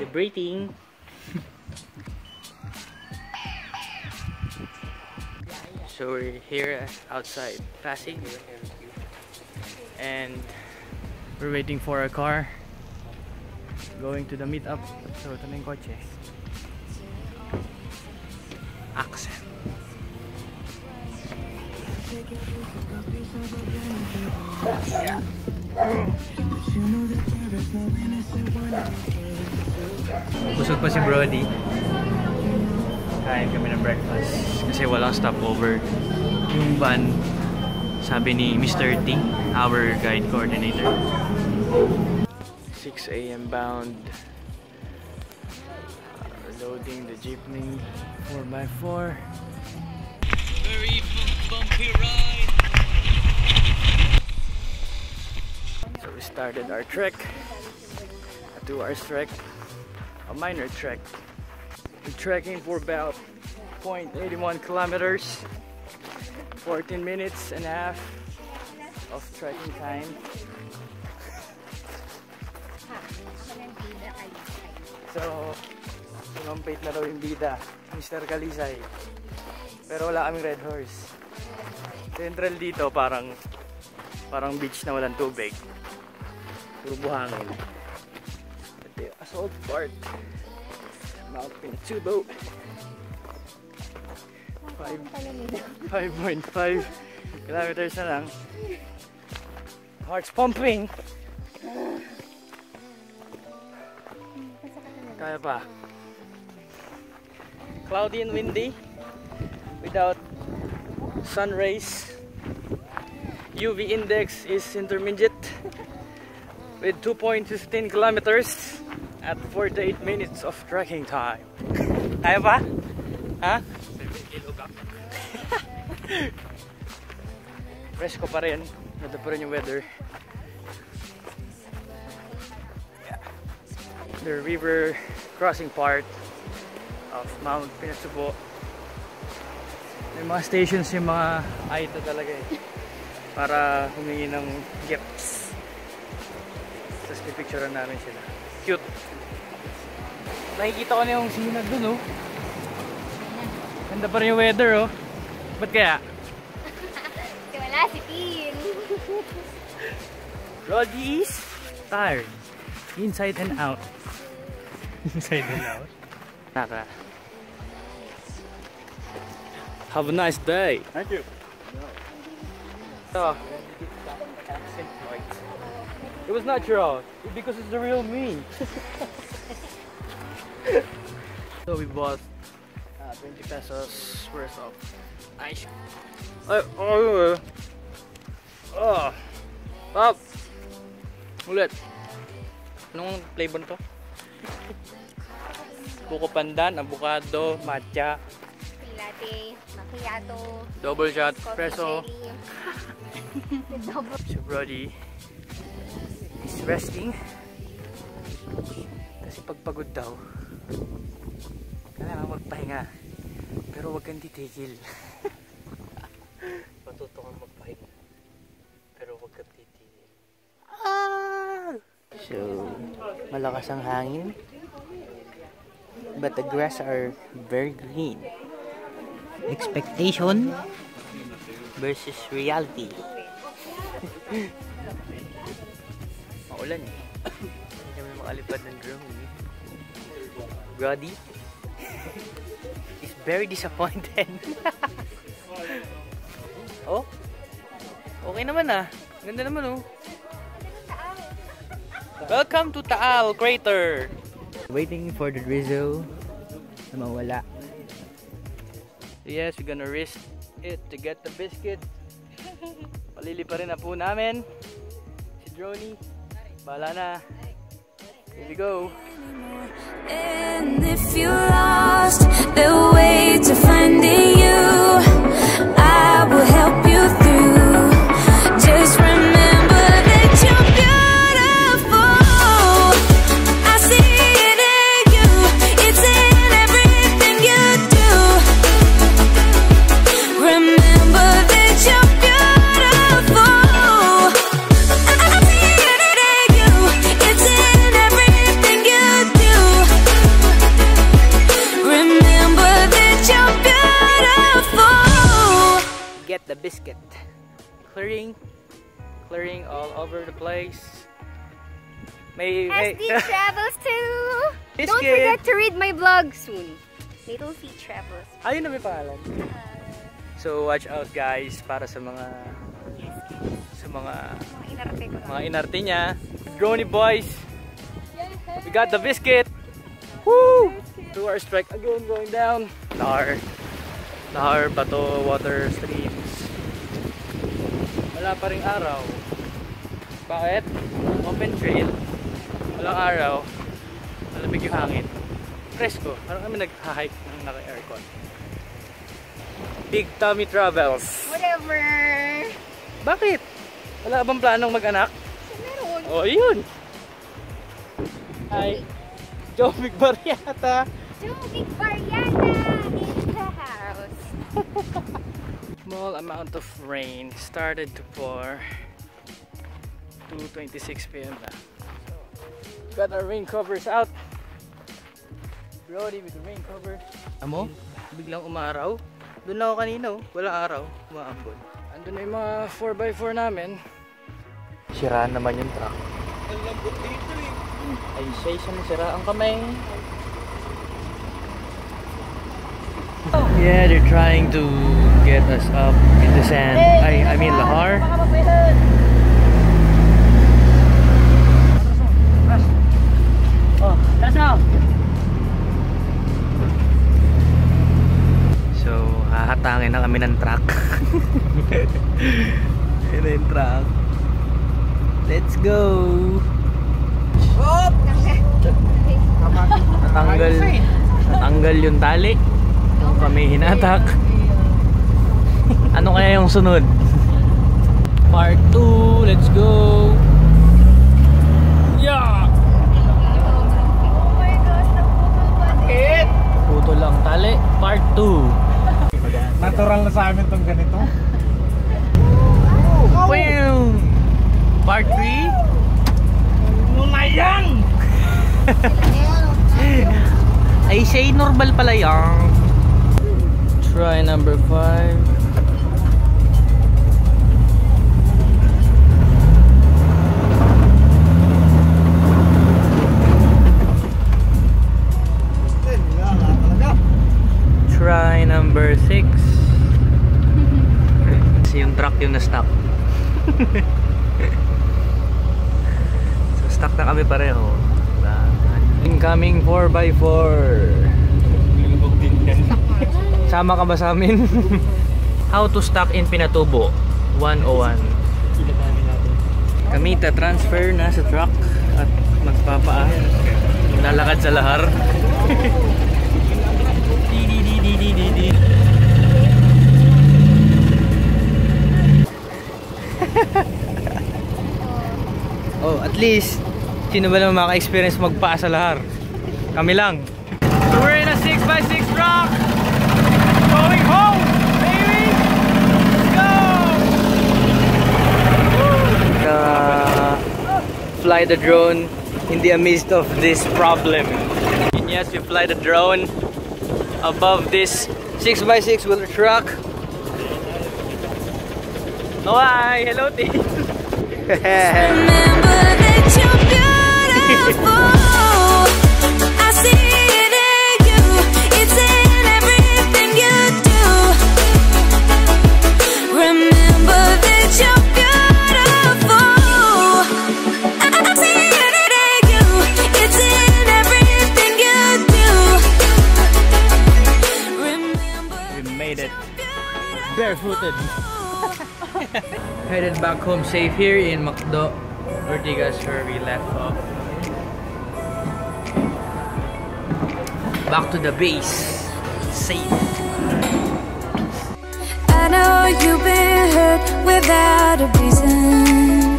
Celebrating. so we're here outside passing And we're waiting for a car. Going to the meetup. So ito na yung kotse. Accent. Busog pa si Brody. Kain kami ng breakfast. Kasi walang stopover. Yung van, sabi ni Mr. T, our guide coordinator. 6 a.m. bound. Uh, loading the jeepney 4x4. Very bumpy ride. So we started our trek. A two hours trek. A minor trek. We're trekking for about 0.81 kilometers. 14 minutes and a half of trekking time. So, kumampate na daw yung bida, Mr. Kalisay. Pero wala kaming red horse. Central dito parang parang beach na walang tubig. Puro buhangin. Ito yung assault part. Mount Pinatubo. 5.5 kilometers na lang. Heart's pumping. Kaya pa. Cloudy and windy. Without sun rays. UV index is intermediate. With 2.15 kilometers at 48 minutes of trekking time. Kaya pa? Ha? Presko pa rin. Ganda pa rin yung weather. Yeah. The river crossing part of Mount Pinatubo. May mga stations yung mga Aita talaga eh. Para humingi ng gifts. Tapos pipicturean namin sila. Cute. Nakikita ko na yung sinag dun oh. Ganda pa rin yung weather oh. Ba't kaya? Kasi wala si Tin. Roddy is tired. Inside and out. Inside and out. Naka. Have a nice day. Thank you. Oh. It was natural because it's the real me. So we bought uh, 20 pesos worth of ice. Ay, oh, oh. Pop. Ulit. Anong flavor to? Buko pandan, avocado, matcha, Latte, macchiato, double shot, espresso. So Brody is resting kasi pagpagod daw kailangan magpahinga pero wag kang titigil matuto kang magpahinga pero wag kang titigil ah! so malakas ang hangin but the grass are very green expectation versus reality Maulan eh. Hindi kami makalipad ng eh. Brody is very disappointed. oh? Okay naman ah. Ganda naman oh. Welcome to Taal Crater! Waiting for the drizzle na mawala. Yes, we're gonna risk it to get the biscuit. Palili pa rin na po namin. Si Droney. Bahala na. Here you go. And if you lost the way to finding you, I will help you the biscuit. Clearing, clearing all over the place. May, may SD travels too! Biscuit. Don't forget to read my vlog soon. Little Sea Travels. Ayun na may pangalan. Uh, so watch out guys para sa mga sa mga mga inarte, ko mga inarte niya. Drony boys! We got the biscuit! Woo! Two hour strike again going down. Nar. Nahar Bato Water Stream. Wala pa ring araw. Bakit? Open trail. Walang araw. Malamig yung hangin. Presko. Parang kami nag-hike ng naka-aircon. Big Tummy Travels. Whatever! Bakit? Wala bang planong mag-anak? Meron. Oh, yun. Hi. Joe. Joking Variana in the house. Small amount of rain started to pour. 2.26 p.m. na. So, got our rain covers out. Brody with the rain cover. Amo? Biglang umaraw. Doon na ako kanina oh. Walang araw. Umaambon. Andun na yung mga 4x4 namin. Sira naman yung truck. Ang lambot dito eh. Ay, siya isang sira ang kamay. Yeah, they're trying to get us up in the sand. I, I mean, Lahar. Oh. So, hahatangin na kami ng truck. Yun na yung truck. Let's go! Natanggal, natanggal yung tali. Kami hinatak. Ano kaya yung sunod? Part 2, let's go! Yeah! Oh my gosh, naputol pa din. Puto lang tali. Part 2. Natural na sa amin tong ganito. Boom! Part 3? Munayang! Ay, say normal pala yan. Try number 5. Try number 6. Kasi yung truck yung na-stuck. so, stuck na kami pareho. Incoming 4x4. Sama ka ba sa amin? How to stock in Pinatubo 101. Kami ta-transfer na sa truck at magpapaa. Lalakad sa lahar. oh, at least, sino ba naman maka-experience magpaa sa lahar? Kami lang. So we're in a 6x6 truck! Going home, baby! Let's go! Uh, fly the drone in the midst of this problem. And yes, we fly the drone above this 6x6 wheeler truck. Oh, hi! Hello, team! Remember that you're beautiful. Headed back home safe here in Macdo, Ortigas, where we left off. Back to the base. Safe. I know you've been hurt without a reason.